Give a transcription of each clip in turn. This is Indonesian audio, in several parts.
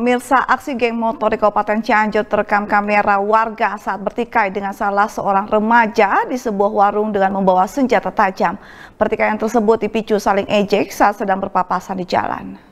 Mirsa aksi geng motor di Kabupaten Cianjur terekam kamera warga saat bertikai dengan salah seorang remaja di sebuah warung dengan membawa senjata tajam. Pertikaian tersebut dipicu saling ejek saat sedang berpapasan di jalan.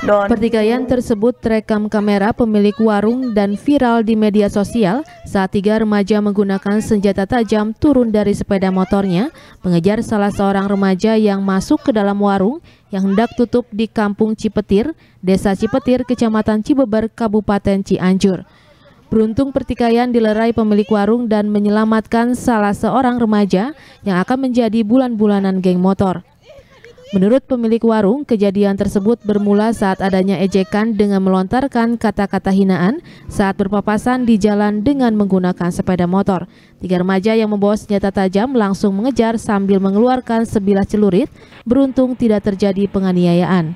Don. Pertikaian tersebut terekam kamera pemilik warung dan viral di media sosial saat tiga remaja menggunakan senjata tajam turun dari sepeda motornya mengejar salah seorang remaja yang masuk ke dalam warung yang hendak tutup di Kampung Cipetir, Desa Cipetir, Kecamatan Cibeber, Kabupaten Cianjur. Beruntung pertikaian dilerai pemilik warung dan menyelamatkan salah seorang remaja yang akan menjadi bulan-bulanan geng motor. Menurut pemilik warung, kejadian tersebut bermula saat adanya ejekan dengan melontarkan kata-kata hinaan saat berpapasan di jalan dengan menggunakan sepeda motor. Tiga remaja yang membawa senjata tajam langsung mengejar sambil mengeluarkan sebilah celurit, beruntung tidak terjadi penganiayaan.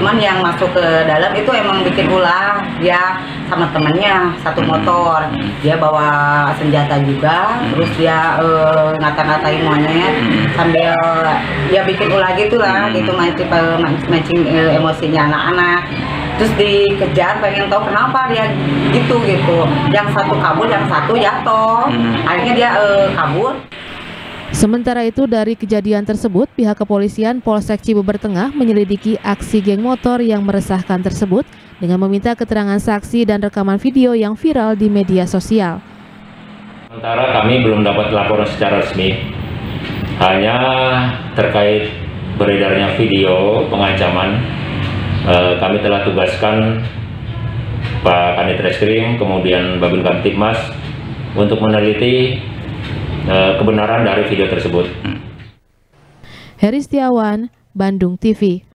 Hmm. Cuman yang masuk ke dalam itu emang bikin ulah. Dia sama temennya satu motor. Dia bawa senjata juga terus dia uh, ngata-ngatain monyet. Sambil dia bikin ulah gitu lah hmm. gitu mancing mancing uh, emosinya anak-anak. Terus dikejar pengen tahu kenapa dia gitu gitu. Yang satu kabur yang satu jatuh. Hmm. akhirnya dia uh, kabur Sementara itu dari kejadian tersebut, pihak kepolisian Polsek Cibeber Tengah menyelidiki aksi geng motor yang meresahkan tersebut dengan meminta keterangan saksi dan rekaman video yang viral di media sosial. Sementara kami belum dapat laporan secara resmi, hanya terkait beredarnya video pengancaman, eh, kami telah tugaskan Pak Kanit Reskrim, kemudian Babin Kamtipmas untuk meneliti Eh, kebenaran dari video tersebut. Heri Setiawan, Bandung TV.